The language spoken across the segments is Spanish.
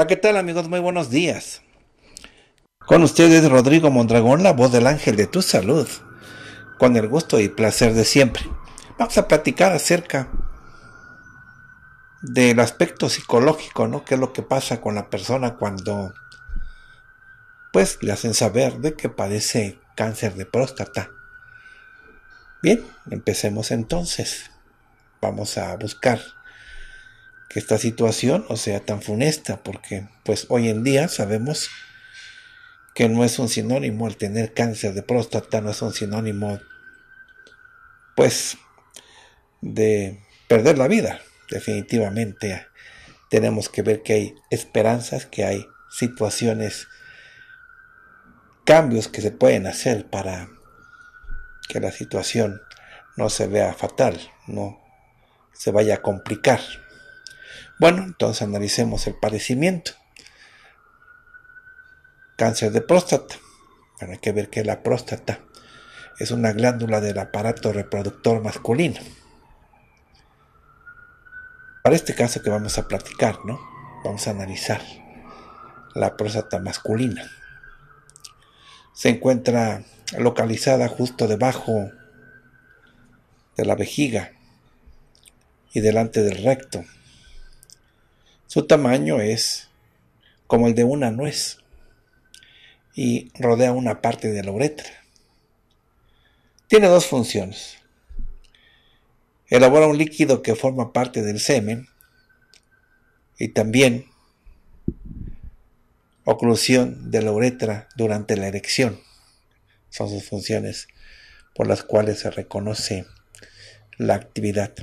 Hola, ¿qué tal amigos? Muy buenos días. Con ustedes Rodrigo Mondragón, la voz del ángel de tu salud, con el gusto y placer de siempre. Vamos a platicar acerca del aspecto psicológico, ¿no? ¿Qué es lo que pasa con la persona cuando pues le hacen saber de que padece cáncer de próstata? Bien, empecemos entonces. Vamos a buscar que esta situación no sea tan funesta, porque pues hoy en día sabemos que no es un sinónimo el tener cáncer de próstata, no es un sinónimo pues de perder la vida. Definitivamente tenemos que ver que hay esperanzas, que hay situaciones, cambios que se pueden hacer para que la situación no se vea fatal, no se vaya a complicar. Bueno, entonces analicemos el padecimiento. Cáncer de próstata. Bueno, hay que ver que la próstata es una glándula del aparato reproductor masculino. Para este caso que vamos a platicar, ¿no? Vamos a analizar la próstata masculina. Se encuentra localizada justo debajo de la vejiga y delante del recto su tamaño es como el de una nuez y rodea una parte de la uretra. Tiene dos funciones. Elabora un líquido que forma parte del semen y también oclusión de la uretra durante la erección. Son sus funciones por las cuales se reconoce la actividad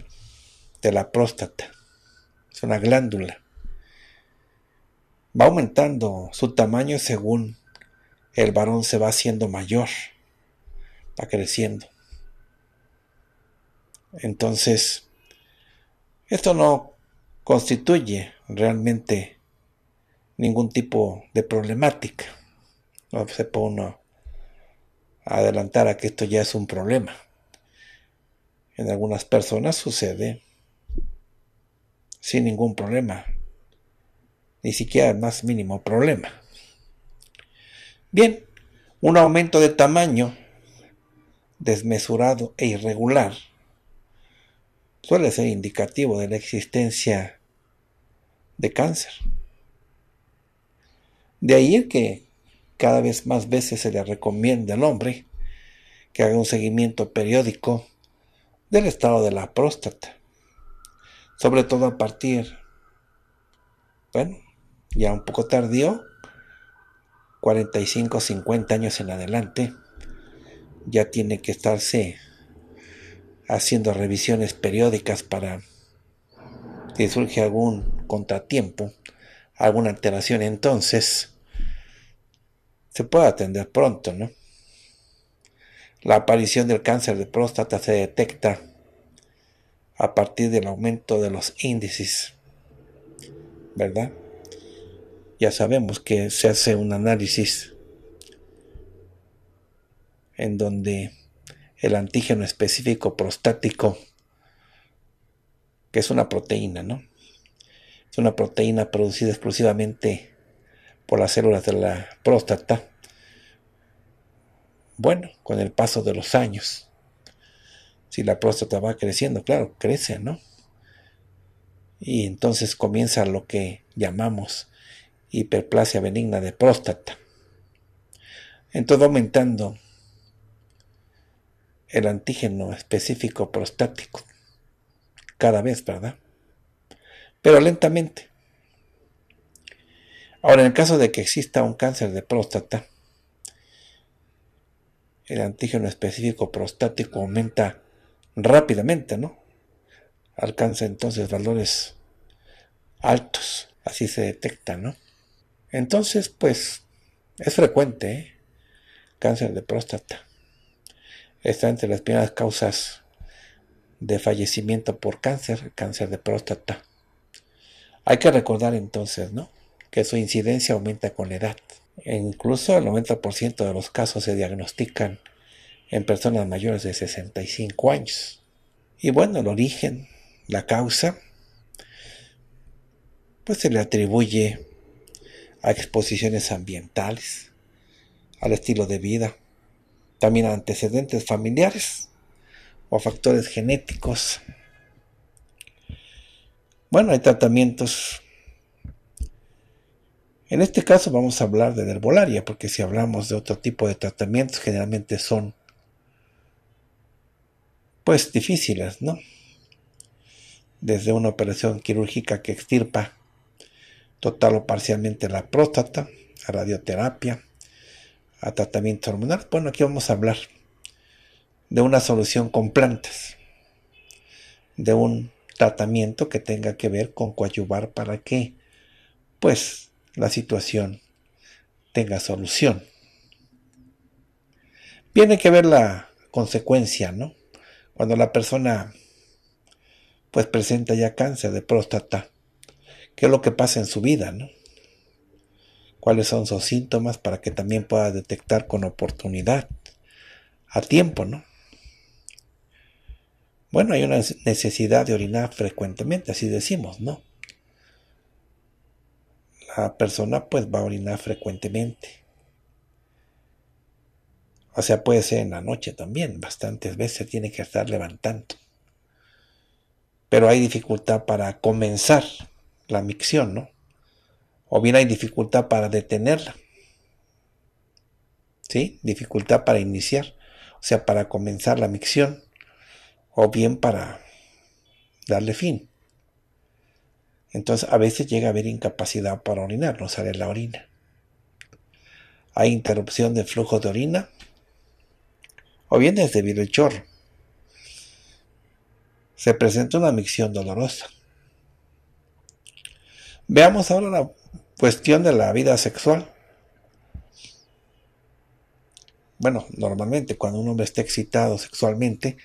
de la próstata. Es una glándula va aumentando su tamaño según el varón se va haciendo mayor, va creciendo. Entonces, esto no constituye realmente ningún tipo de problemática. No se puede uno adelantar a que esto ya es un problema. En algunas personas sucede sin ningún problema ni siquiera el más mínimo problema. Bien, un aumento de tamaño desmesurado e irregular suele ser indicativo de la existencia de cáncer. De ahí que cada vez más veces se le recomienda al hombre que haga un seguimiento periódico del estado de la próstata, sobre todo a partir, bueno, ya un poco tardío, 45, 50 años en adelante, ya tiene que estarse haciendo revisiones periódicas para si surge algún contratiempo, alguna alteración, entonces se puede atender pronto, ¿no? La aparición del cáncer de próstata se detecta a partir del aumento de los índices, ¿verdad? Ya sabemos que se hace un análisis en donde el antígeno específico prostático, que es una proteína, ¿no? Es una proteína producida exclusivamente por las células de la próstata. Bueno, con el paso de los años, si la próstata va creciendo, claro, crece, ¿no? Y entonces comienza lo que llamamos hiperplasia benigna de próstata. Entonces aumentando el antígeno específico prostático cada vez, ¿verdad? Pero lentamente. Ahora, en el caso de que exista un cáncer de próstata, el antígeno específico prostático aumenta rápidamente, ¿no? Alcanza entonces valores altos, así se detecta, ¿no? Entonces, pues, es frecuente, ¿eh? Cáncer de próstata. Está entre las primeras causas de fallecimiento por cáncer, cáncer de próstata. Hay que recordar entonces, ¿no? Que su incidencia aumenta con la edad. E incluso el 90% de los casos se diagnostican en personas mayores de 65 años. Y bueno, el origen, la causa, pues se le atribuye a exposiciones ambientales, al estilo de vida, también a antecedentes familiares o factores genéticos. Bueno, hay tratamientos. En este caso vamos a hablar de herbolaria, porque si hablamos de otro tipo de tratamientos, generalmente son pues difíciles, ¿no? Desde una operación quirúrgica que extirpa total o parcialmente la próstata, a radioterapia, a tratamiento hormonal. Bueno, aquí vamos a hablar de una solución con plantas, de un tratamiento que tenga que ver con coadyuvar para que, pues, la situación tenga solución. Tiene que ver la consecuencia, ¿no? Cuando la persona, pues, presenta ya cáncer de próstata, ¿qué es lo que pasa en su vida, ¿no? ¿Cuáles son sus síntomas para que también pueda detectar con oportunidad, a tiempo, ¿no? Bueno, hay una necesidad de orinar frecuentemente, así decimos, ¿no? La persona pues va a orinar frecuentemente. O sea, puede ser en la noche también, bastantes veces tiene que estar levantando. Pero hay dificultad para comenzar la micción, ¿no? O bien hay dificultad para detenerla. ¿Sí? Dificultad para iniciar, o sea, para comenzar la micción o bien para darle fin. Entonces a veces llega a haber incapacidad para orinar, no sale la orina. Hay interrupción del flujo de orina o bien es debido al chorro. Se presenta una micción dolorosa. Veamos ahora la cuestión de la vida sexual. Bueno, normalmente cuando un hombre está excitado sexualmente,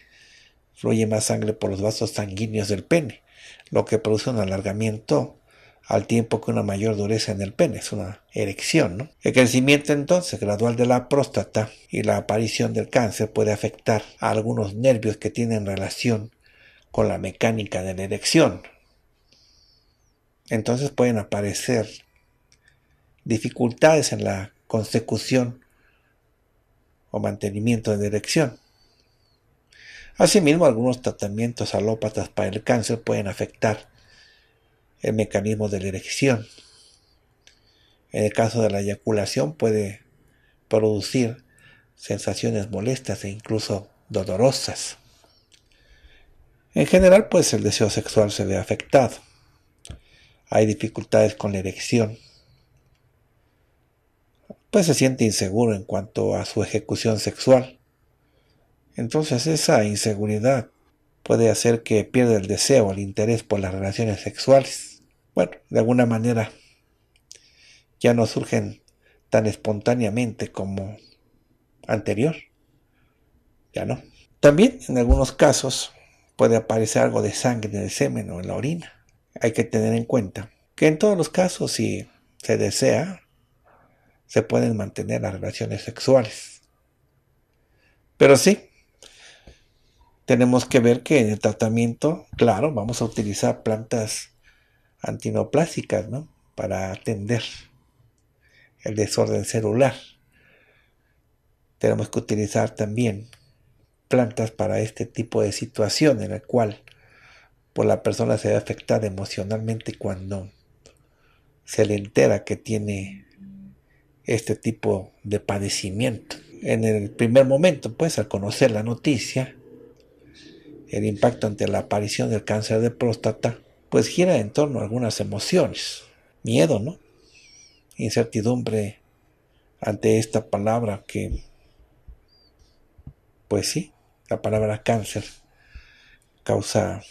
fluye más sangre por los vasos sanguíneos del pene, lo que produce un alargamiento al tiempo que una mayor dureza en el pene, es una erección. ¿no? El crecimiento entonces gradual de la próstata y la aparición del cáncer puede afectar a algunos nervios que tienen relación con la mecánica de la erección. Entonces pueden aparecer dificultades en la consecución o mantenimiento de erección. Asimismo, algunos tratamientos alópatas para el cáncer pueden afectar el mecanismo de la erección. En el caso de la eyaculación puede producir sensaciones molestas e incluso dolorosas. En general, pues el deseo sexual se ve afectado. Hay dificultades con la erección. Pues se siente inseguro en cuanto a su ejecución sexual entonces esa inseguridad puede hacer que pierda el deseo, el interés por las relaciones sexuales. Bueno, de alguna manera ya no surgen tan espontáneamente como anterior. Ya no. También en algunos casos puede aparecer algo de sangre en el semen o en la orina. Hay que tener en cuenta que en todos los casos, si se desea, se pueden mantener las relaciones sexuales. Pero sí, tenemos que ver que en el tratamiento, claro, vamos a utilizar plantas antinoplásicas, ¿no? Para atender el desorden celular. Tenemos que utilizar también plantas para este tipo de situación en la cual pues, la persona se ve afectada emocionalmente cuando se le entera que tiene este tipo de padecimiento. En el primer momento, pues al conocer la noticia, el impacto ante la aparición del cáncer de próstata, pues gira en torno a algunas emociones. Miedo, ¿no? Incertidumbre ante esta palabra que pues sí, la palabra cáncer causa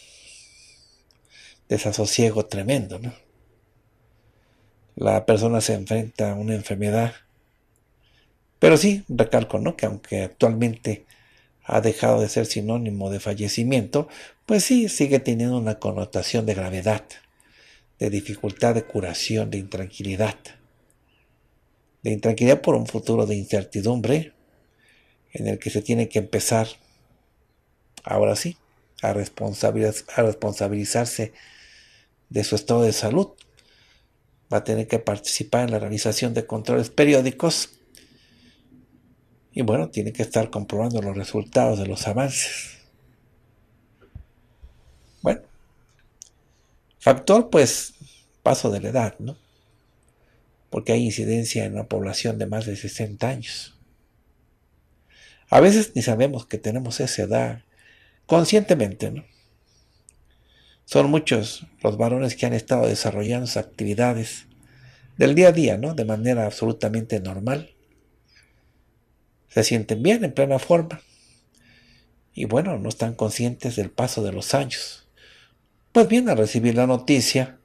desasosiego tremendo, ¿no? La persona se enfrenta a una enfermedad, pero sí, recalco, ¿no? Que aunque actualmente ha dejado de ser sinónimo de fallecimiento, pues sí, sigue teniendo una connotación de gravedad, de dificultad de curación, de intranquilidad. De intranquilidad por un futuro de incertidumbre en el que se tiene que empezar, ahora sí, a, responsabilizarse de su estado de salud. Va a tener que participar en la realización de controles periódicos y bueno, tiene que estar comprobando los resultados de los avances. Bueno, factor pues paso de la edad, ¿no? Porque hay incidencia en una población de más de 60 años. A veces ni sabemos que tenemos esa edad conscientemente, ¿no? Son muchos los varones que han estado desarrollando sus actividades del día a día, ¿no? De manera absolutamente normal. Se sienten bien, en plena forma. Y bueno, no están conscientes del paso de los años. Pues bien, al recibir la noticia,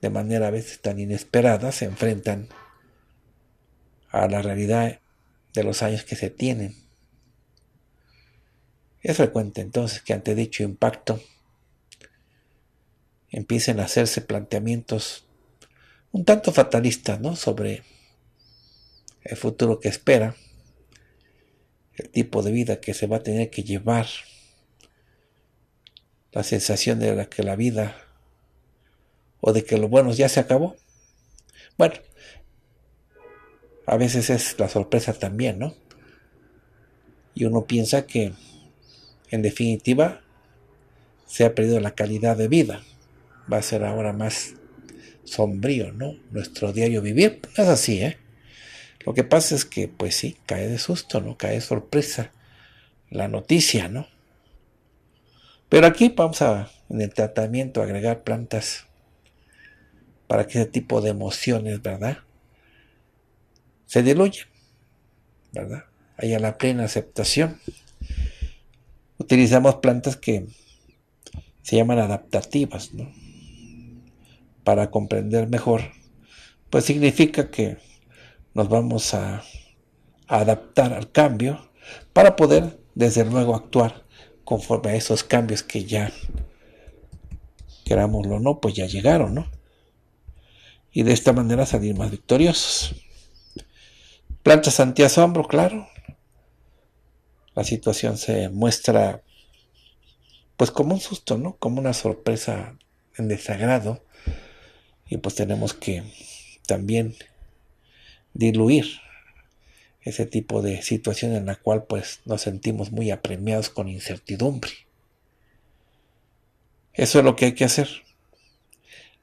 de manera a veces tan inesperada, se enfrentan a la realidad de los años que se tienen. Es frecuente entonces que ante dicho impacto empiecen a hacerse planteamientos un tanto fatalistas ¿no? sobre el futuro que espera, el tipo de vida que se va a tener que llevar, la sensación de la que la vida o de que lo bueno ya se acabó. Bueno, a veces es la sorpresa también, ¿no? Y uno piensa que, en definitiva, se ha perdido la calidad de vida va a ser ahora más sombrío, ¿no? Nuestro diario vivir. No es así, ¿eh? Lo que pasa es que, pues sí, cae de susto, ¿no? Cae de sorpresa la noticia, ¿no? Pero aquí vamos a, en el tratamiento, agregar plantas para que ese tipo de emociones, ¿verdad? Se diluyan, ¿verdad? Haya la plena aceptación. Utilizamos plantas que se llaman adaptativas, ¿no? Para comprender mejor, pues significa que nos vamos a, adaptar al cambio para poder, desde luego, actuar conforme a esos cambios que ya, querámoslo o no, pues ya llegaron, ¿no? Y de esta manera salir más victoriosos. Plantas antiasombro, claro. La situación se muestra pues como un susto, ¿no? Como una sorpresa en desagrado y pues tenemos que también diluir ese tipo de situación en la cual pues nos sentimos muy apremiados con incertidumbre. Eso es lo que hay que hacer.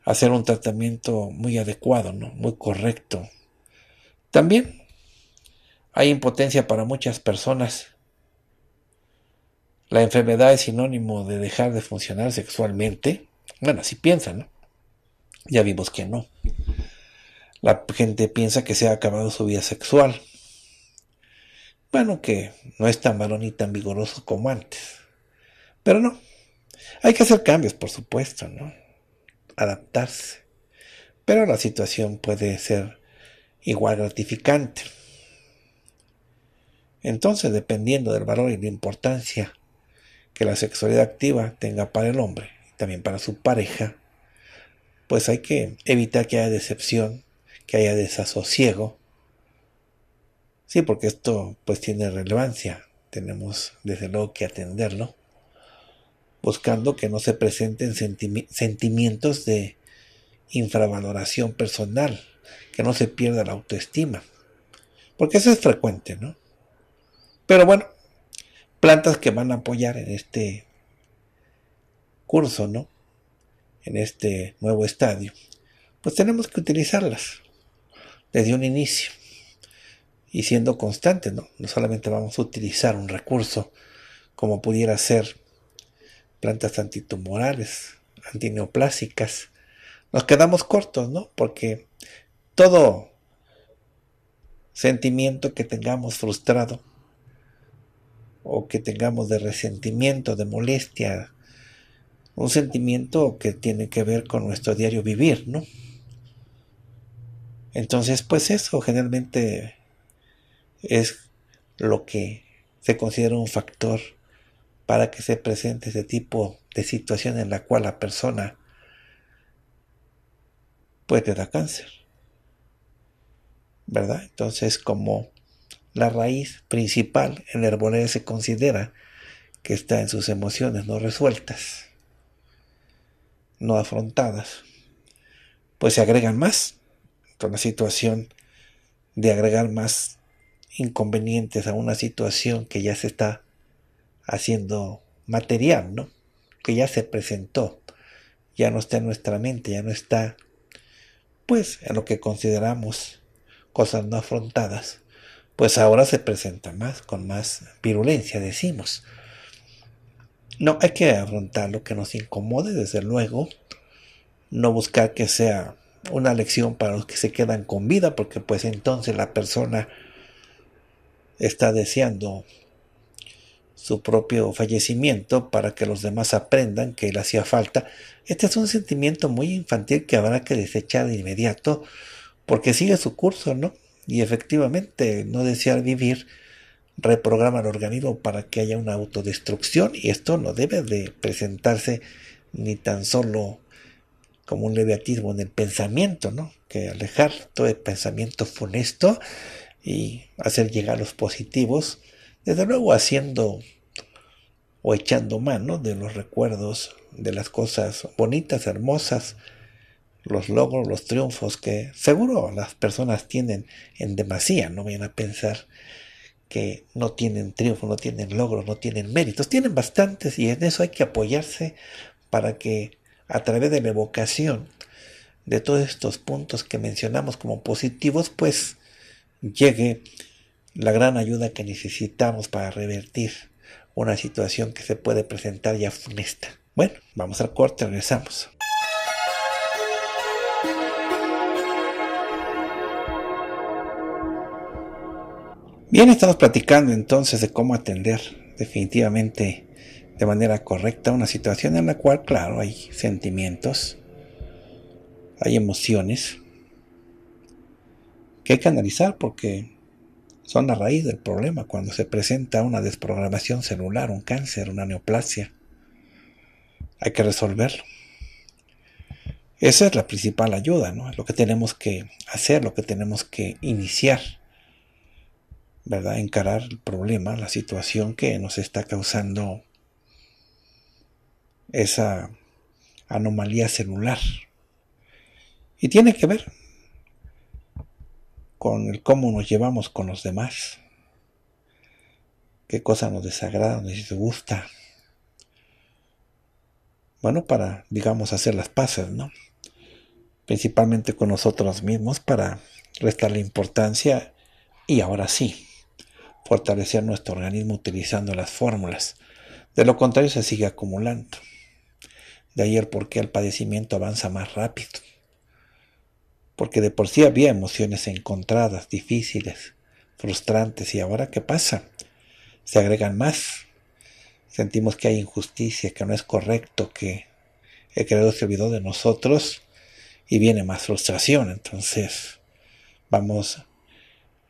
Hacer un tratamiento muy adecuado, ¿no? muy correcto. También hay impotencia para muchas personas. La enfermedad es sinónimo de dejar de funcionar sexualmente. Bueno, así piensan, ¿no? Ya vimos que no. La gente piensa que se ha acabado su vida sexual. Bueno, que no es tan varón ni tan vigoroso como antes. Pero no. Hay que hacer cambios, por supuesto, ¿no? Adaptarse. Pero la situación puede ser igual gratificante. Entonces, dependiendo del valor y la importancia que la sexualidad activa tenga para el hombre y también para su pareja, pues hay que evitar que haya decepción, que haya desasosiego. Sí, porque esto pues tiene relevancia. Tenemos desde luego que atenderlo, buscando que no se presenten sentimientos de infravaloración personal, que no se pierda la autoestima. Porque eso es frecuente, ¿no? Pero bueno, plantas que van a apoyar en este curso, ¿no? En este nuevo estadio, pues tenemos que utilizarlas desde un inicio y siendo constantes, ¿no? No solamente vamos a utilizar un recurso como pudiera ser plantas antitumorales, antineoplásicas, nos quedamos cortos, ¿no? Porque todo sentimiento que tengamos frustrado o que tengamos de resentimiento, de molestia, un sentimiento que tiene que ver con nuestro diario vivir, ¿no? Entonces, pues eso generalmente es lo que se considera un factor para que se presente ese tipo de situación en la cual la persona puede dar cáncer. ¿Verdad? Entonces, como la raíz principal en la se considera que está en sus emociones no resueltas, no afrontadas, pues se agregan más con la situación de agregar más inconvenientes a una situación que ya se está haciendo material, ¿no? Que ya se presentó, ya no está en nuestra mente, ya no está, pues, en lo que consideramos cosas no afrontadas, pues ahora se presenta más, con más virulencia, decimos. No, hay que afrontar lo que nos incomode, desde luego, no buscar que sea una lección para los que se quedan con vida, porque pues entonces la persona está deseando su propio fallecimiento para que los demás aprendan que le hacía falta. Este es un sentimiento muy infantil que habrá que desechar de inmediato porque sigue su curso, ¿no? Y efectivamente no desear vivir reprograma el organismo para que haya una autodestrucción y esto no debe de presentarse ni tan solo como un leviatismo en el pensamiento, ¿no? Que alejar todo el pensamiento funesto y hacer llegar los positivos, desde luego haciendo o echando mano de los recuerdos, de las cosas bonitas, hermosas, los logros, los triunfos que seguro las personas tienen en demasía, no vayan a pensar que no tienen triunfo, no tienen logros, no tienen méritos, tienen bastantes y en eso hay que apoyarse para que a través de la evocación de todos estos puntos que mencionamos como positivos, pues llegue la gran ayuda que necesitamos para revertir una situación que se puede presentar ya funesta. Bueno, vamos al corte, regresamos. Bien, estamos platicando entonces de cómo atender definitivamente de manera correcta una situación en la cual, claro, hay sentimientos, hay emociones que hay que analizar porque son la raíz del problema cuando se presenta una desprogramación celular, un cáncer, una neoplasia. Hay que resolverlo. Esa es la principal ayuda, ¿no? Lo que tenemos que hacer, lo que tenemos que iniciar ¿verdad? Encarar el problema, la situación que nos está causando esa anomalía celular. Y tiene que ver con el cómo nos llevamos con los demás, qué cosa nos desagrada, nos disgusta. Bueno, para, digamos, hacer las paces, ¿no? Principalmente con nosotros mismos para restarle importancia y ahora sí, fortalecer nuestro organismo utilizando las fórmulas. De lo contrario se sigue acumulando. De ahí el por qué el padecimiento avanza más rápido. Porque de por sí había emociones encontradas, difíciles, frustrantes, y ahora ¿qué pasa? Se agregan más. Sentimos que hay injusticia, que no es correcto, que el creador se olvidó de nosotros y viene más frustración. Entonces vamos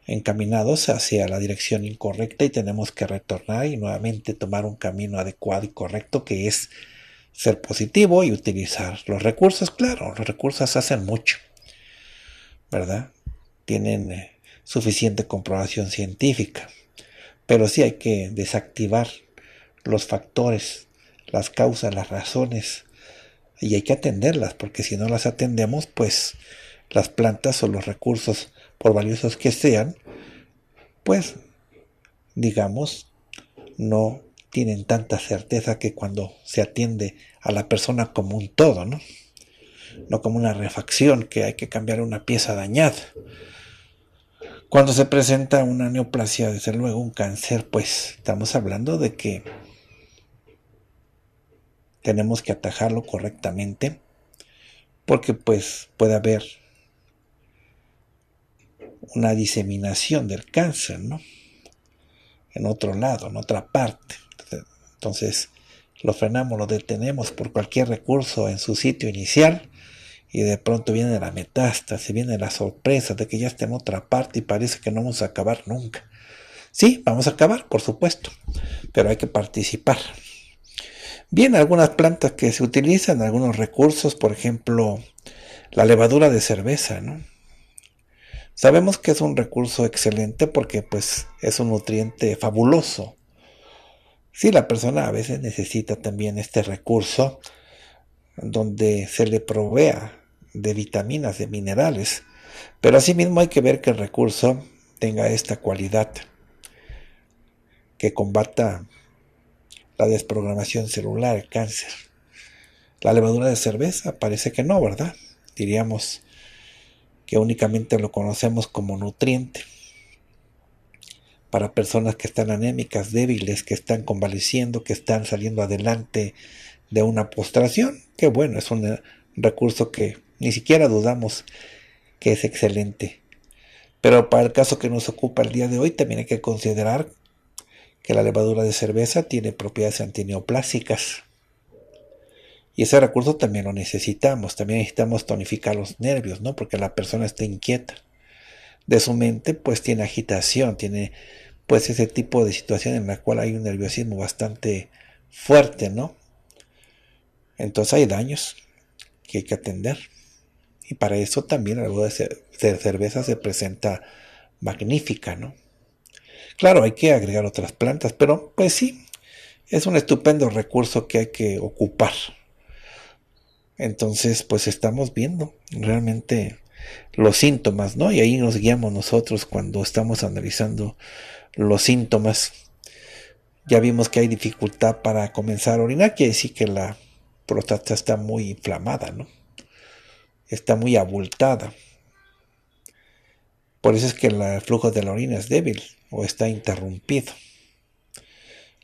encaminados hacia la dirección incorrecta y tenemos que retornar y nuevamente tomar un camino adecuado y correcto que es ser positivo y utilizar los recursos. Claro, los recursos hacen mucho, ¿verdad? Tienen eh, suficiente comprobación científica, pero sí hay que desactivar los factores, las causas, las razones y hay que atenderlas porque si no las atendemos, pues las plantas o los recursos por valiosos que sean, pues, digamos, no tienen tanta certeza que cuando se atiende a la persona como un todo, ¿no? No como una refacción que hay que cambiar una pieza dañada. Cuando se presenta una neoplasia, desde luego un cáncer, pues estamos hablando de que tenemos que atajarlo correctamente porque pues puede haber una diseminación del cáncer, ¿no? en otro lado, en otra parte. Entonces lo frenamos, lo detenemos por cualquier recurso en su sitio inicial y de pronto viene la metástasis, viene la sorpresa de que ya está en otra parte y parece que no vamos a acabar nunca. Sí, vamos a acabar, por supuesto, pero hay que participar. Bien, algunas plantas que se utilizan, algunos recursos, por ejemplo, la levadura de cerveza, ¿no? Sabemos que es un recurso excelente porque pues es un nutriente fabuloso. Sí, la persona a veces necesita también este recurso donde se le provea de vitaminas, de minerales, pero asimismo hay que ver que el recurso tenga esta cualidad que combata la desprogramación celular, el cáncer. La levadura de cerveza parece que no, ¿verdad? Diríamos que únicamente lo conocemos como nutriente. Para personas que están anémicas, débiles, que están convaleciendo, que están saliendo adelante de una postración, que bueno, es un recurso que ni siquiera dudamos que es excelente. Pero para el caso que nos ocupa el día de hoy, también hay que considerar que la levadura de cerveza tiene propiedades antineoplásicas. Y ese recurso también lo necesitamos. También necesitamos tonificar los nervios, ¿no? Porque la persona está inquieta. De su mente, pues tiene agitación, tiene pues ese tipo de situación en la cual hay un nerviosismo bastante fuerte, ¿no? Entonces hay daños que hay que atender. Y para eso también la cerveza se presenta magnífica, ¿no? Claro, hay que agregar otras plantas, pero pues sí, es un estupendo recurso que hay que ocupar. Entonces, pues estamos viendo realmente los síntomas, ¿no? Y ahí nos guiamos nosotros cuando estamos analizando los síntomas. Ya vimos que hay dificultad para comenzar a orinar, quiere decir que la próstata está muy inflamada, ¿no? Está muy abultada. Por eso es que el flujo de la orina es débil o está interrumpido.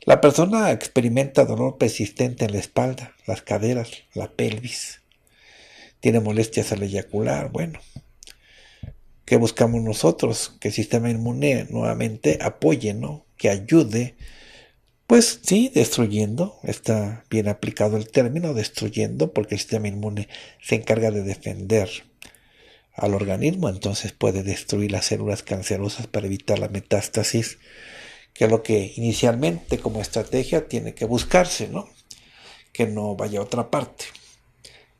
La persona experimenta dolor persistente en la espalda, las caderas, la pelvis. Tiene molestias al eyacular. Bueno, ¿qué buscamos nosotros? Que el sistema inmune nuevamente apoye, ¿no? Que ayude. Pues sí, destruyendo, está bien aplicado el término, destruyendo, porque el sistema inmune se encarga de defender al organismo, entonces puede destruir las células cancerosas para evitar la metástasis, que lo que inicialmente como estrategia tiene que buscarse, ¿no? Que no vaya a otra parte.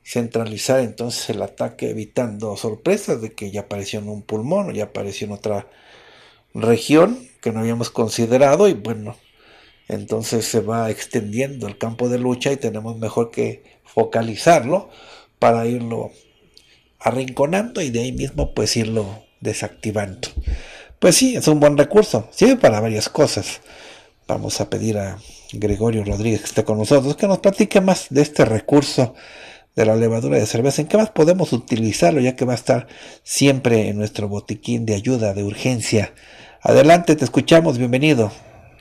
Centralizar entonces el ataque evitando sorpresas de que ya apareció en un pulmón o ya apareció en otra región que no habíamos considerado y bueno, entonces se va extendiendo el campo de lucha y tenemos mejor que focalizarlo para irlo arrinconando y de ahí mismo pues irlo desactivando. Pues sí, es un buen recurso, sirve para varias cosas. Vamos a pedir a Gregorio Rodríguez que esté con nosotros que nos platique más de este recurso de la levadura de cerveza, en qué más podemos utilizarlo ya que va a estar siempre en nuestro botiquín de ayuda, de urgencia. Adelante, te escuchamos, bienvenido.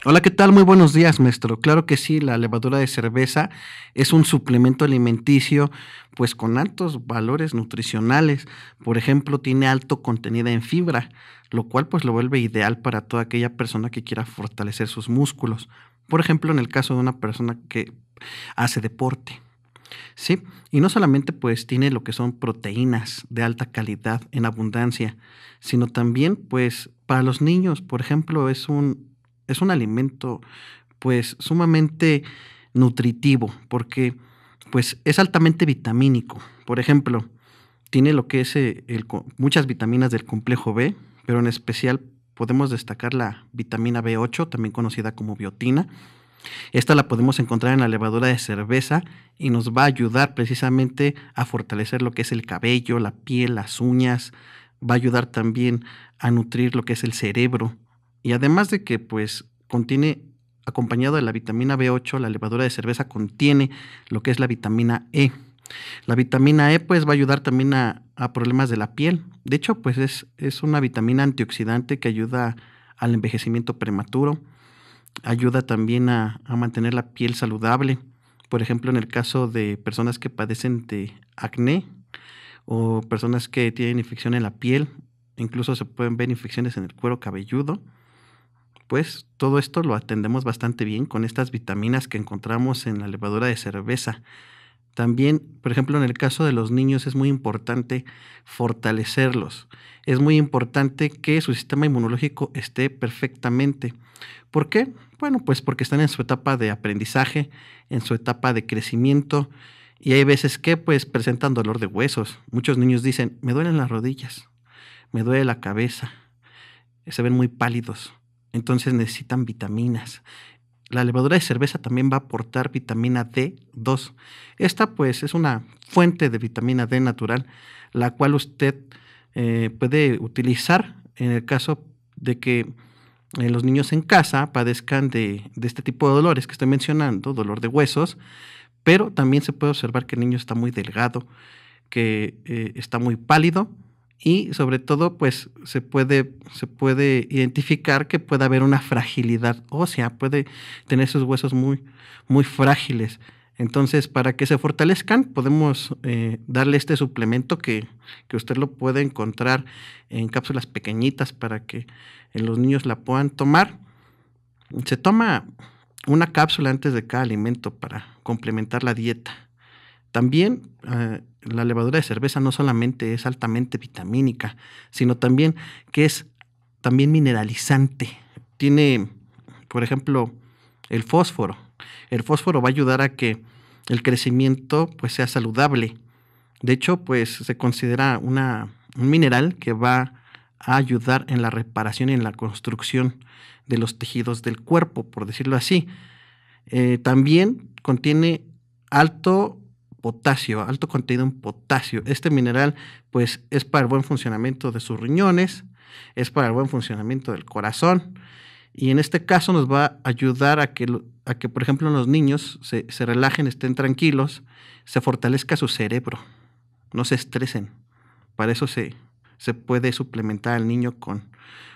Hola, ¿qué tal? Muy buenos días, maestro. Claro que sí, la levadura de cerveza es un suplemento alimenticio pues con altos valores nutricionales. Por ejemplo, tiene alto contenido en fibra, lo cual pues lo vuelve ideal para toda aquella persona que quiera fortalecer sus músculos. Por ejemplo, en el caso de una persona que hace deporte. Sí, y no solamente pues tiene lo que son proteínas de alta calidad en abundancia, sino también pues para los niños, por ejemplo, es un es un alimento pues sumamente nutritivo porque pues es altamente vitamínico. Por ejemplo, tiene lo que es eh, muchas vitaminas del complejo B, pero en especial podemos destacar la vitamina B8, también conocida como biotina. Esta la podemos encontrar en la levadura de cerveza y nos va a ayudar precisamente a fortalecer lo que es el cabello, la piel, las uñas, va a ayudar también a nutrir lo que es el cerebro, y además de que pues contiene, acompañado de la vitamina B8, la levadura de cerveza contiene lo que es la vitamina E. La vitamina E pues va a ayudar también a, problemas de la piel. De hecho pues es, es una vitamina antioxidante que ayuda al envejecimiento prematuro. Ayuda también a, a mantener la piel saludable. Por ejemplo, en el caso de personas que padecen de acné o personas que tienen infección en la piel, incluso se pueden ver infecciones en el cuero cabelludo pues todo esto lo atendemos bastante bien con estas vitaminas que encontramos en la levadura de cerveza. También, por ejemplo, en el caso de los niños es muy importante fortalecerlos. Es muy importante que su sistema inmunológico esté perfectamente. ¿Por qué? Bueno, pues porque están en su etapa de aprendizaje, en su etapa de crecimiento y hay veces que pues presentan dolor de huesos. Muchos niños dicen, me duelen las rodillas, me duele la cabeza, se ven muy pálidos, entonces necesitan vitaminas. La levadura de cerveza también va a aportar vitamina D2. Esta pues es una fuente de vitamina D natural, la cual usted eh, puede utilizar en el caso de que eh, los niños en casa padezcan de, este tipo de dolores que estoy mencionando, dolor de huesos, pero también se puede observar que el niño está muy delgado, que eh, está muy pálido y sobre todo pues se puede, se puede identificar que puede haber una fragilidad ósea, puede tener sus huesos muy, muy frágiles. Entonces, para que se fortalezcan, podemos eh, darle este suplemento que, que, usted lo puede encontrar en cápsulas pequeñitas para que eh, los niños la puedan tomar. Se toma una cápsula antes de cada alimento para complementar la dieta. También eh, la levadura de cerveza no solamente es altamente vitamínica, sino también que es también mineralizante. Tiene, por ejemplo, el fósforo. El fósforo va a ayudar a que el crecimiento pues, sea saludable. De hecho, pues se considera una, un mineral que va a ayudar en la reparación y en la construcción de los tejidos del cuerpo, por decirlo así. Eh, también contiene alto potasio, alto contenido en potasio. Este mineral, pues, es para el buen funcionamiento de sus riñones, es para el buen funcionamiento del corazón. Y en este caso nos va a ayudar a que, a que por ejemplo, los niños se, se relajen, estén tranquilos, se fortalezca su cerebro, no se estresen. Para eso se, se puede suplementar al niño con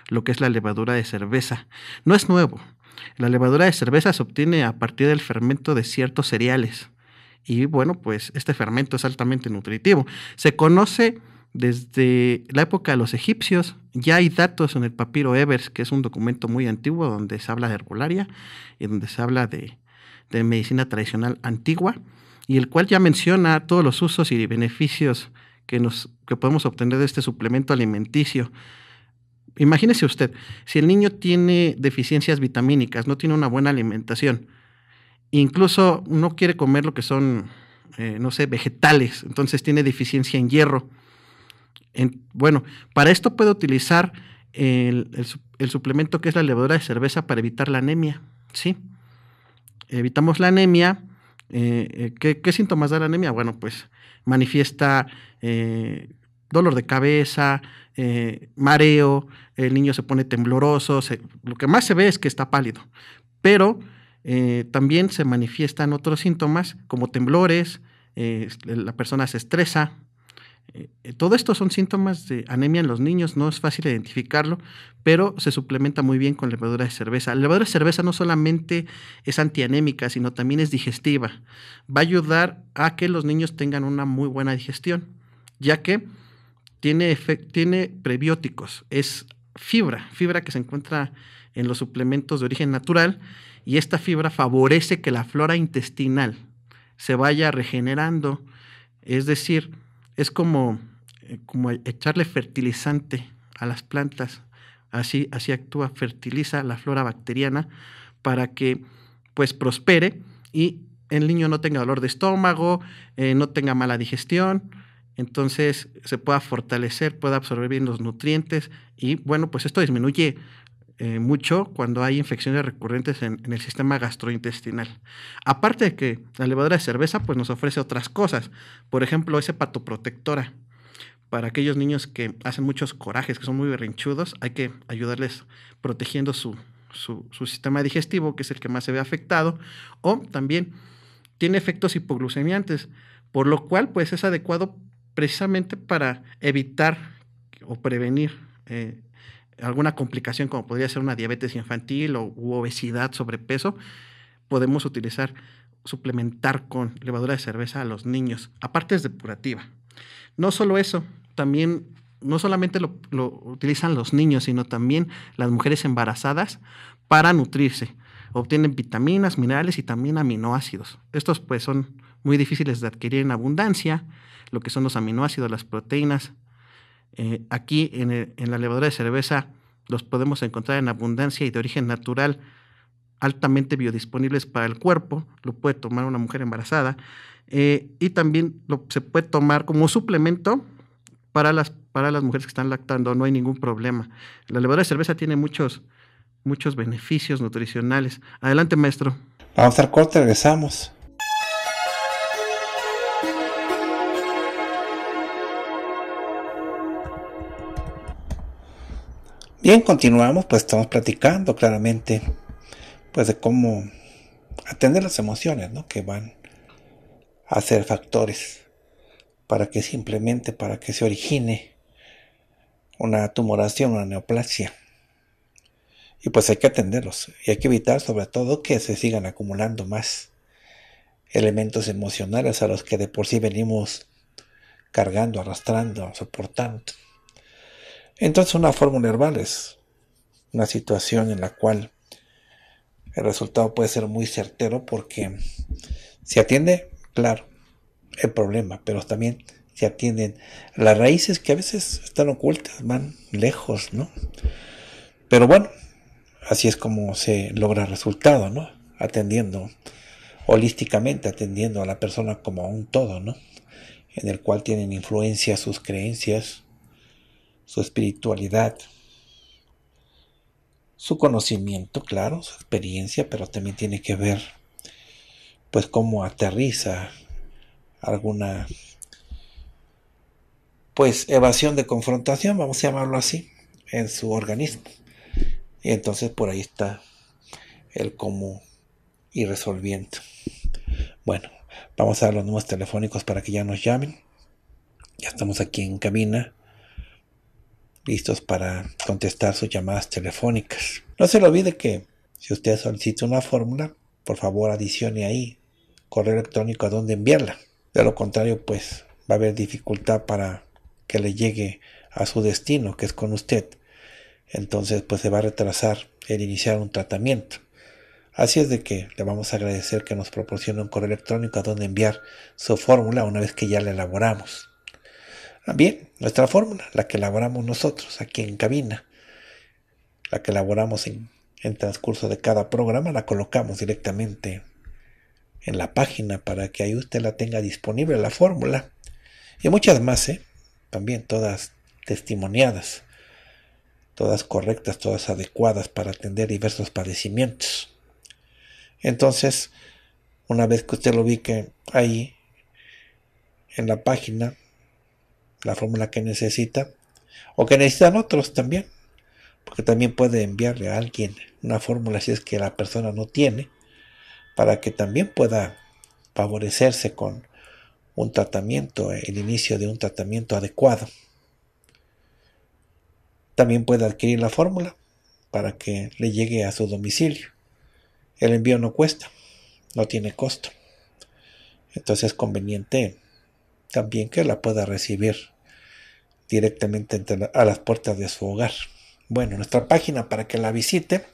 lo que es la levadura de cerveza. No es nuevo. La levadura de cerveza se obtiene a partir del fermento de ciertos cereales. Y bueno, pues este fermento es altamente nutritivo. Se conoce desde la época de los egipcios. Ya hay datos en el papiro Evers, que es un documento muy antiguo donde se habla de herbolaria y donde se habla de, medicina tradicional antigua, y el cual ya menciona todos los usos y beneficios que, nos, que podemos obtener de este suplemento alimenticio. Imagínese usted, si el niño tiene deficiencias vitamínicas, no tiene una buena alimentación, incluso no quiere comer lo que son, eh, no sé, vegetales, entonces tiene deficiencia en hierro. bueno, para esto puede utilizar el, suplemento que es la levadura de cerveza para evitar la anemia, ¿sí? Evitamos la anemia. Eh, eh, ¿qué, ¿qué, síntomas da la anemia? Bueno, pues manifiesta dolor de cabeza, mareo, el niño se pone tembloroso, lo que más se ve es que está pálido, pero eh, también se manifiestan otros síntomas como temblores, la persona se estresa, eh, todo esto son síntomas de anemia en los niños, no es fácil identificarlo, pero se suplementa muy bien con levadura de cerveza. La levadura de cerveza no solamente es antianémica, sino también es digestiva. Va a ayudar a que los niños tengan una muy buena digestión, ya que tiene, tiene prebióticos, es fibra, fibra que se encuentra en los suplementos de origen natural, y esta fibra favorece que la flora intestinal se vaya regenerando, es decir, es como, eh, como echarle fertilizante a las plantas. Así, así actúa, fertiliza la flora bacteriana para que pues prospere y el niño no tenga dolor de estómago, eh, no tenga mala digestión, entonces se pueda fortalecer, pueda absorber bien los nutrientes y bueno, pues esto disminuye eh, mucho cuando hay infecciones recurrentes en, el sistema gastrointestinal. Aparte de que la levadura de cerveza pues nos ofrece otras cosas, por ejemplo, es hepatoprotectora. Para aquellos niños que hacen muchos corajes, que son muy berrinchudos, hay que ayudarles protegiendo su, su, su sistema digestivo, que es el que más se ve afectado, o también tiene efectos hipoglucemiantes, por lo cual pues es adecuado precisamente para evitar o prevenir eh, alguna complicación como podría ser una diabetes infantil o obesidad, sobrepeso, podemos utilizar, suplementar con levadura de cerveza a los niños. Aparte es depurativa. No solo eso, también no solamente lo, lo, utilizan los niños, sino también las mujeres embarazadas para nutrirse. Obtienen vitaminas, minerales y también aminoácidos. Estos pues son muy difíciles de adquirir en abundancia, lo que son los aminoácidos, las proteínas. Eh, aquí en, la levadura de cerveza los podemos encontrar en abundancia y de origen natural, altamente biodisponibles para el cuerpo, lo puede tomar una mujer embarazada eh, y también lo, se puede tomar como suplemento para las, para las mujeres que están lactando, no hay ningún problema. La levadura de cerveza tiene muchos, muchos beneficios nutricionales. Adelante, maestro. Vamos al corte, regresamos. Bien, continuamos, pues estamos platicando claramente, pues de cómo atender las emociones, ¿no? Que van a ser factores para que simplemente, para que se origine una tumoración, una neoplasia. Y pues hay que atenderlos y hay que evitar sobre todo que se sigan acumulando más elementos emocionales a los que de por sí venimos cargando, arrastrando, soportando. Entonces una fórmula herbal es una situación en la cual el resultado puede ser muy certero porque se atiende, claro, el problema, pero también se atienden las raíces que a veces están ocultas, van lejos, ¿no? Pero bueno, así es como se logra el resultado, ¿no? Atendiendo holísticamente, atendiendo a la persona como un todo, ¿no? En el cual tienen influencia sus creencias, su espiritualidad, su conocimiento, claro, su experiencia, pero también tiene que ver pues cómo aterriza alguna pues evasión de confrontación, vamos a llamarlo así, en su organismo. Y entonces por ahí está el cómo ir resolviendo. Bueno, vamos a dar los números telefónicos para que ya nos llamen. Ya estamos aquí en cabina listos para contestar sus llamadas telefónicas. No se le olvide que si usted solicita una fórmula, por favor adicione ahí correo electrónico a donde enviarla. De lo contrario, pues va a haber dificultad para que le llegue a su destino, que es con usted. Entonces, pues se va a retrasar el iniciar un tratamiento. Así es de que le vamos a agradecer que nos proporcione un correo electrónico a donde enviar su fórmula una vez que ya la elaboramos. Bien, nuestra fórmula, la que elaboramos nosotros aquí en cabina, la que elaboramos en, transcurso de cada programa, la colocamos directamente en la página para que ahí usted la tenga disponible, la fórmula. Y muchas más, ¿eh? también todas testimoniadas, todas correctas, todas adecuadas para atender diversos padecimientos. Entonces, una vez que usted lo ubique ahí en la página, la fórmula que necesita o que necesitan otros también, porque también puede enviarle a alguien una fórmula si es que la persona no tiene, para que también pueda favorecerse con un tratamiento, el inicio de un tratamiento adecuado. También puede adquirir la fórmula para que le llegue a su domicilio. El envío no cuesta, no tiene costo. Entonces es conveniente también que la pueda recibir directamente a las puertas de su hogar. Bueno, nuestra página para que la visite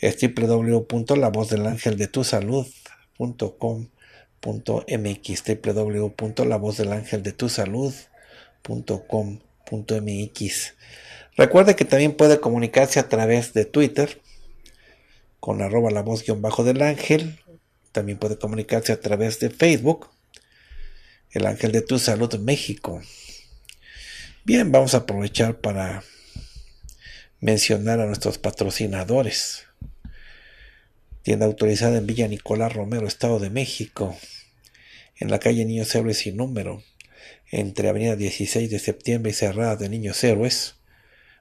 es www.lavozdelangeldetusalud.com.mx www.lavozdelangeldetusalud.com.mx Recuerde que también puede comunicarse a través de Twitter con arroba la voz guion bajo del ángel. También puede comunicarse a través de Facebook el Ángel de Tu Salud México. Bien, vamos a aprovechar para mencionar a nuestros patrocinadores. Tienda autorizada en Villa Nicolás Romero, Estado de México, en la calle Niños Héroes sin número, entre Avenida 16 de Septiembre y Cerrada de Niños Héroes.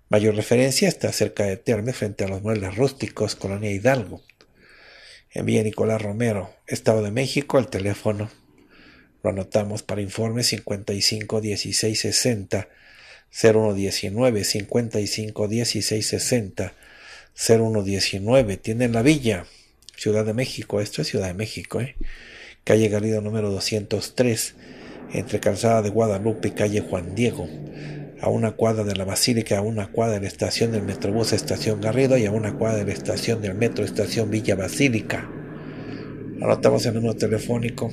Mayor referencia está cerca de Terme, frente a los muebles rústicos, Colonia Hidalgo. En Villa Nicolás Romero, Estado de México, el teléfono lo anotamos para informe 55 16 60 0119 55 16 60 0119. Tienen la villa, Ciudad de México. Esto es Ciudad de México, ¿eh? Calle Garrido número 203, entre Calzada de Guadalupe y Calle Juan Diego. a una cuadra de la Basílica, a una cuadra de la estación del Metrobús Estación Garrido y a una cuadra de la estación del Metro Estación Villa Basílica. Anotamos el número telefónico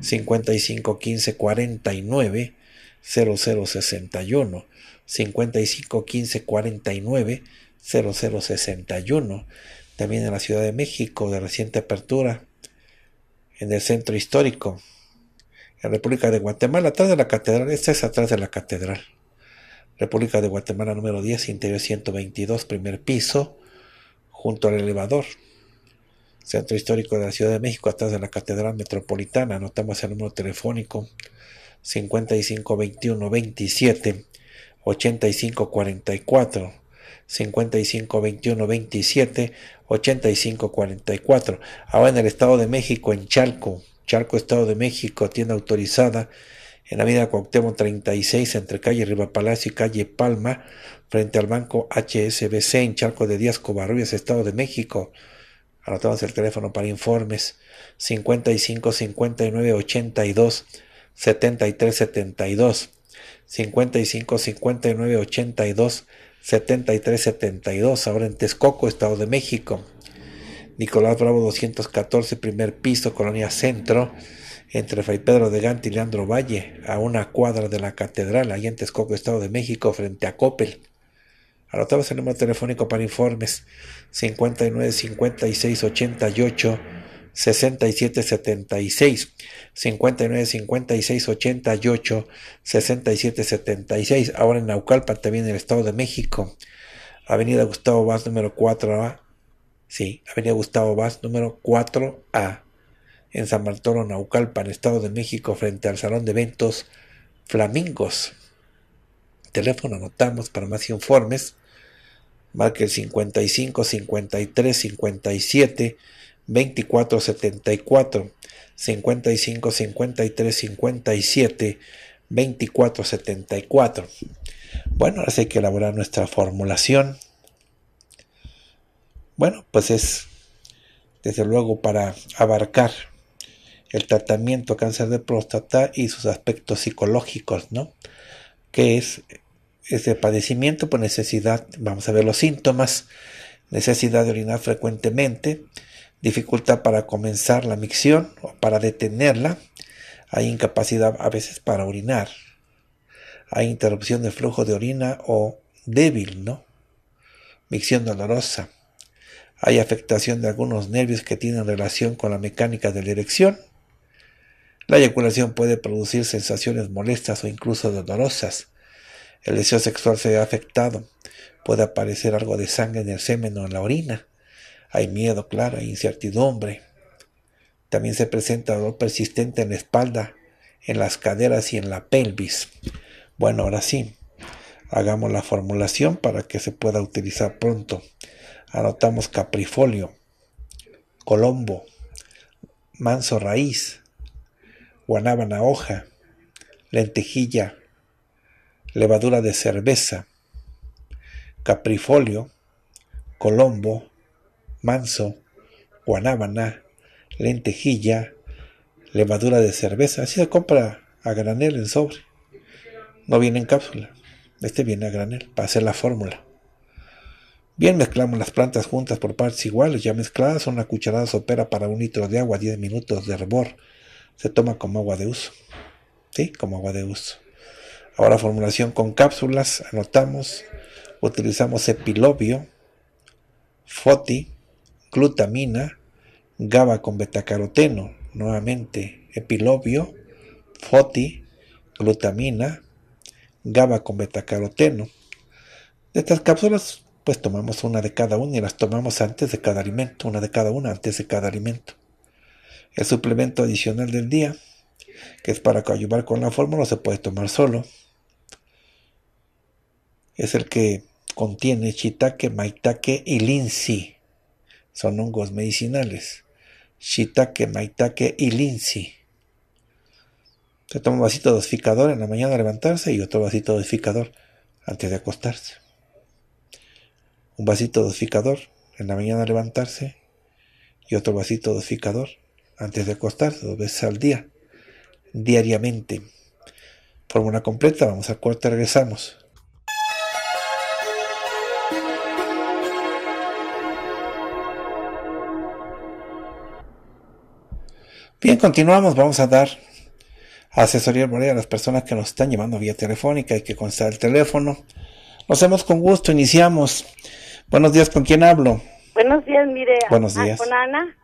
5515 49 0061 5515 49 0061 también en la Ciudad de México de reciente apertura en el centro histórico en República de Guatemala atrás de la catedral esta es atrás de la catedral. República de Guatemala número 10 interior 122 primer piso junto al elevador. Centro Histórico de la Ciudad de México, atrás de la Catedral Metropolitana. Anotamos el número telefónico 5521 27 8544 5521 27 8544 ahora en el Estado de México en Chalco. Chalco Estado de México tienda autorizada en la Avenida Cuauhtémoc 36 entre calle Riva Palacio y calle Palma frente al banco HSBC en Chalco de Díaz Covarrubias Estado de México. Anotamos el teléfono para informes. 55 59 82 73 72 55 59 82 73 72 ahora en Texcoco, Estado de México. Nicolás Bravo 214, primer piso, Colonia Centro, entre Fray Pedro de Gante y Leandro Valle, a una cuadra de la catedral, ahí en Texcoco, Estado de México, frente a Coppel. Anotamos el número telefónico para informes 59 56 88 67 76 59 56 88 67 76 ahora en Naucalpan también en el Estado de México. Avenida Gustavo Vaz número 4A sí, Avenida Gustavo Vaz número 4A en San Bartolo Naucalpan Estado de México frente al Salón de Eventos Flamingos. Teléfono anotamos para más informes. Marque el 55 53 57 24 74 55 53 57 24 74 bueno ahora sí hay que elaborar nuestra formulación. Bueno pues es desde luego para abarcar el tratamiento cáncer de próstata y sus aspectos psicológicos no que es ese padecimiento por necesidad, vamos a ver los síntomas, necesidad de orinar frecuentemente, dificultad para comenzar la micción o para detenerla, hay incapacidad a veces para orinar, hay interrupción de flujo de orina o débil, ¿no? Micción dolorosa, hay afectación de algunos nervios que tienen relación con la mecánica de la erección, la eyaculación puede producir sensaciones molestas o incluso dolorosas, el deseo sexual se ve afectado. Puede aparecer algo de sangre en el semen o en la orina. Hay miedo, claro, hay incertidumbre. También se presenta dolor persistente en la espalda, en las caderas y en la pelvis. Bueno, ahora sí, hagamos la formulación para que se pueda utilizar pronto. Anotamos caprifolio, colombo, manso raíz, guanábana hoja, lentejilla, levadura de cerveza, caprifolio, colombo, manso, guanábana, lentejilla, levadura de cerveza. Así se compra a granel en sobre. No viene en cápsula. Este viene a granel para hacer la fórmula. Bien, mezclamos las plantas juntas por partes iguales. Ya mezcladas, una cucharada sopera para un litro de agua, 10 minutos de hervor. Se toma como agua de uso. ¿Sí? Como agua de uso. Ahora formulación con cápsulas, anotamos, utilizamos epilobio, foti, glutamina, GABA con betacaroteno, nuevamente epilobio, foti, glutamina, GABA con betacaroteno. De estas cápsulas, pues tomamos una de cada una y las tomamos antes de cada alimento, una de cada una antes de cada alimento. El suplemento adicional del día, que es para ayudar con la fórmula, se puede tomar solo es el que contiene shiitake, maitake y linsi. Son hongos medicinales. Shiitake, maitake y linsi. Se toma un vasito dosificador en la mañana al levantarse y otro vasito dosificador antes de acostarse. Un vasito dosificador en la mañana al levantarse y otro vasito dosificador antes de acostarse, dos veces al día, diariamente. Fórmula completa, vamos al corte, regresamos. Bien, continuamos. Vamos a dar asesoría a las personas que nos están llamando vía telefónica. Hay que constar el teléfono. Lo hacemos con gusto. Iniciamos. Buenos días. ¿Con quién hablo? Buenos días, mire. Buenos días. Con Ana.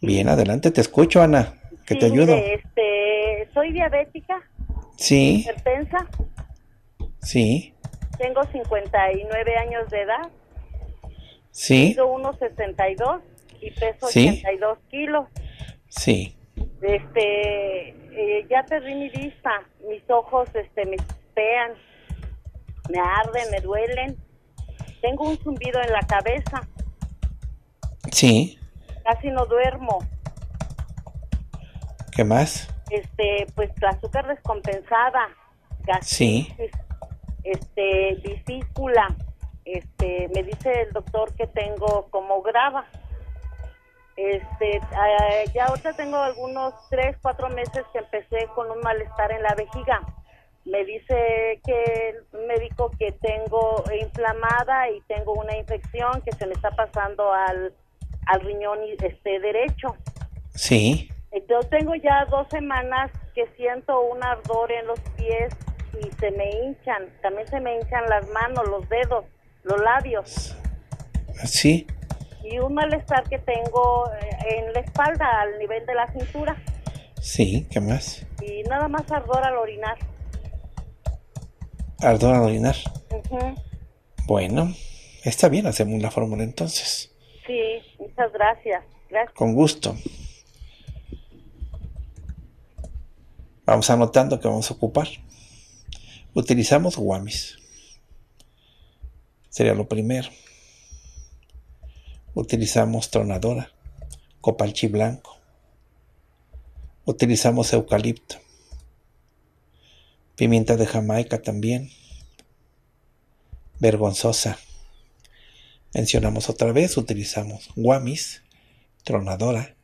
Bien, adelante. Te escucho, Ana. Que te ayudo. este, soy diabética. Sí. Hipertensa. Sí. Tengo 59 años de edad. Sí. Mido 1,62 y peso Sí. 82 kilos. Sí. Este, eh, ya perdí mi vista. Mis ojos, este, me chispean, me arden, me duelen. Tengo un zumbido en la cabeza. Sí. Casi no duermo. ¿Qué más? Este, pues la azúcar descompensada. Sí. gastritis, Este, vesícula. Este, me dice el doctor que tengo como grava. Este, ah, ya ahorita tengo algunos tres, cuatro meses que empecé con un malestar en la vejiga. Me dice que el médico que tengo inflamada y tengo una infección que se me está pasando al, al riñón este derecho. Sí. Entonces tengo ya dos semanas que siento un ardor en los pies y se me hinchan. También se me hinchan las manos, los dedos, los labios. Sí. Y un malestar que tengo eh, en la espalda, al nivel de la cintura. Sí. ¿Qué más? Y nada más ardor al orinar. Ardor al orinar. Bueno. Está bien, hacemos la fórmula entonces. Sí, muchas gracias. Gracias. Con gusto. Vamos anotando que vamos a ocupar. Utilizamos guamis. Sería lo primero. Utilizamos tronadora, copalchi blanco. Utilizamos eucalipto. Pimienta de Jamaica también. Vergonzosa. Mencionamos otra vez, utilizamos guamis, tronadora,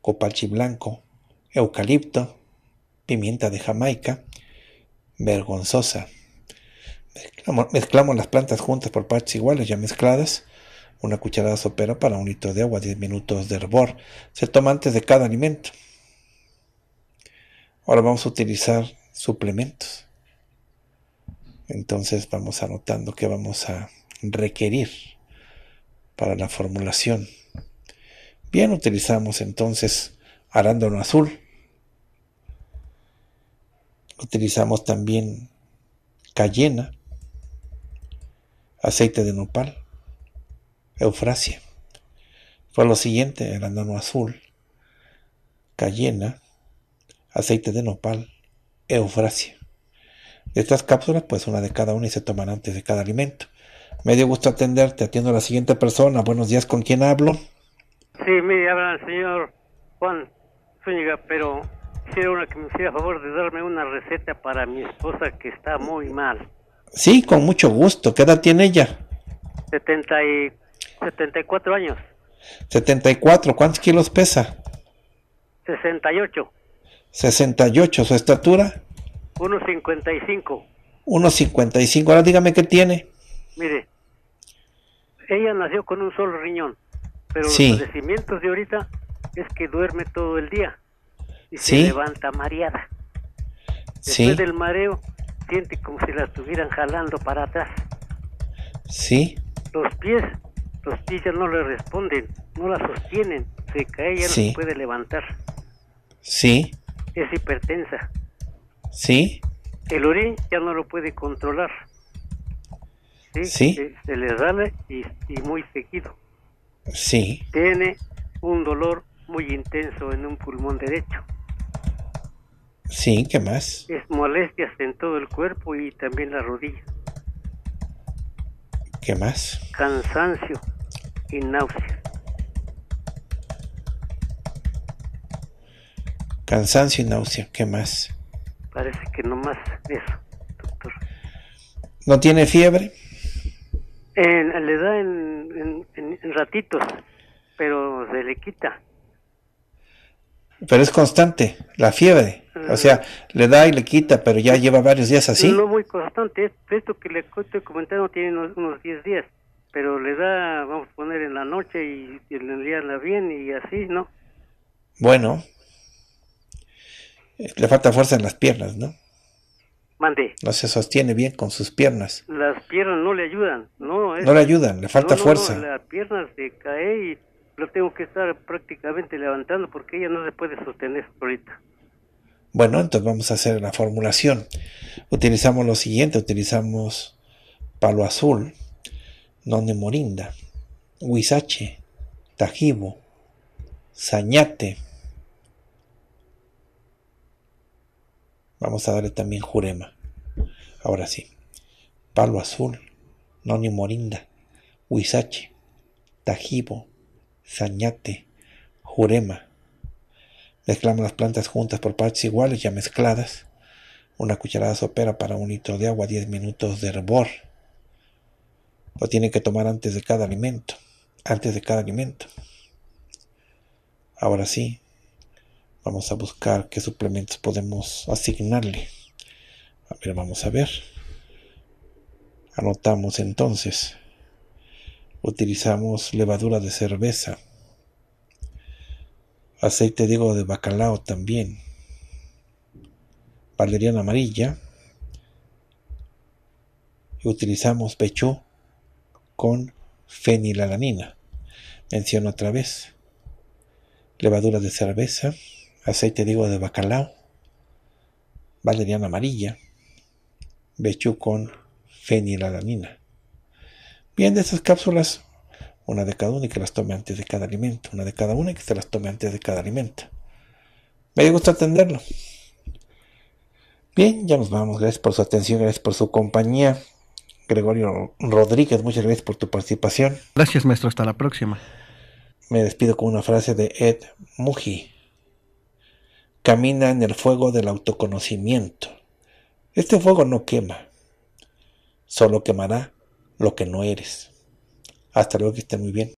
copalchi blanco, eucalipto, pimienta de Jamaica, vergonzosa. Mezclamos, mezclamos las plantas juntas por partes iguales ya mezcladas. Una cucharada sopera para un litro de agua, 10 minutos de hervor. Se toma antes de cada alimento. Ahora vamos a utilizar suplementos. Entonces vamos anotando que vamos a requerir para la formulación. Bien, utilizamos entonces arándano azul. Utilizamos también cayena, aceite de nopal, eufrasia. Fue lo siguiente, arándano azul, cayena, aceite de nopal, eufrasia. De estas cápsulas, pues una de cada una y se toman antes de cada alimento. Me dio gusto atenderte. Atiendo a la siguiente persona. Buenos días, ¿con quién hablo? Sí, me habla el señor Juan Zúñiga, pero quisiera una que me hiciera favor de darme una receta para mi esposa que está muy mal. Sí, con mucho gusto. ¿Qué edad tiene ella? 70 y 74 años, 74. ¿Cuántos kilos pesa? 68, 68. ¿Su estatura? 1.55. 1,55. Ahora dígame qué tiene. Mire, ella nació con un solo riñón, pero Sí. los padecimientos de ahorita es que duerme todo el día y Sí. se levanta mareada. Después Sí, del mareo siente como si la estuvieran jalando para atrás. sí, Los pies, ya no le responden, no la sostienen, se cae, ya no se puede levantar. sí, Es hipertensa. sí, El orín ya no lo puede controlar. Sí, Sí. Se, se le sale y, y muy seguido. sí, Tiene un dolor muy intenso en un pulmón derecho. sí. ¿Qué más? Es molestias en todo el cuerpo y también la rodilla. ¿Qué más? Cansancio y náuseas. Cansancio y náusea. ¿Qué más? Parece que nomás eso, doctor. ¿No tiene fiebre? En- le da en, en- en- ratitos, pero se le quita. Pero es constante, la fiebre. O sea, le da y le quita, pero ya lleva varios días así. No muy constante. es- Esto que le estoy comentando tiene unos, unos 10 días, pero le da, vamos a poner en la noche y, y en el día anda bien y así, ¿no? Bueno, Le falta fuerza en las piernas, ¿no? Mande. No se sostiene bien con sus piernas. Las piernas no le ayudan, no. no le ayudan, le falta no, no, fuerza. las piernas se cae y lo tengo que estar prácticamente levantando porque ella no se puede sostener ahorita. Bueno, entonces vamos a hacer la formulación. Utilizamos lo siguiente, utilizamos palo azul, none morinda, huizache, tajibo, sañate. Vamos a darle también jurema. Ahora sí. Palo azul, noni morinda, huizache, tajibo, sañate, jurema. Mezclamos las plantas juntas por partes iguales ya mezcladas. Una cucharada sopera para un litro de agua, 10 minutos de hervor. Lo tiene que tomar antes de cada alimento. Antes de cada alimento. Ahora sí, vamos a buscar qué suplementos podemos asignarle. A ver, vamos a ver. Anotamos entonces. Utilizamos levadura de cerveza. Aceite digo de bacalao también. Valeriana amarilla. Utilizamos pecho con fenilalanina. Menciono otra vez. Levadura de cerveza, aceite digo de bacalao, valeriana amarilla, bechú con fenilalanina. Bien, de estas cápsulas, una de cada una y que las tome antes de cada alimento, una de cada una y que se las tome antes de cada alimento. Me gusta atenderlo. Bien, ya nos vamos. Gracias por su atención, gracias por su compañía. Gregorio Rodríguez, muchas gracias por tu participación. Gracias, maestro. Hasta la próxima. Me despido con una frase de Ed Muji. Camina en el fuego del autoconocimiento. Este fuego no quema, solo quemará lo que no eres. Hasta luego, que estén muy bien.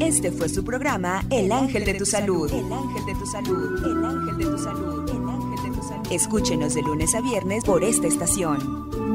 Este fue su programa El Ángel de tu Salud. El Ángel de tu Salud. El Ángel de tu Salud. El Ángel de tu Salud. Escúchenos de lunes a viernes por esta estación.